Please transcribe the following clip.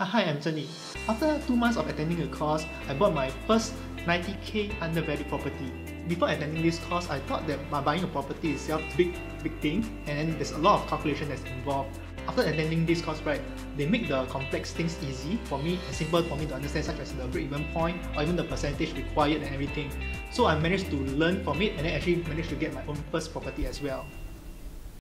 Hi, I'm Zhen After two months of attending the course, I bought my first 90k undervalued property. Before attending this course, I thought that buying a property itself is a big, big thing, and then there's a lot of calculation that's involved. After attending this course, right, they make the complex things easy for me and simple for me to understand, such as the break-even point or even the percentage required and everything. So I managed to learn from it and then actually managed to get my own first property as well.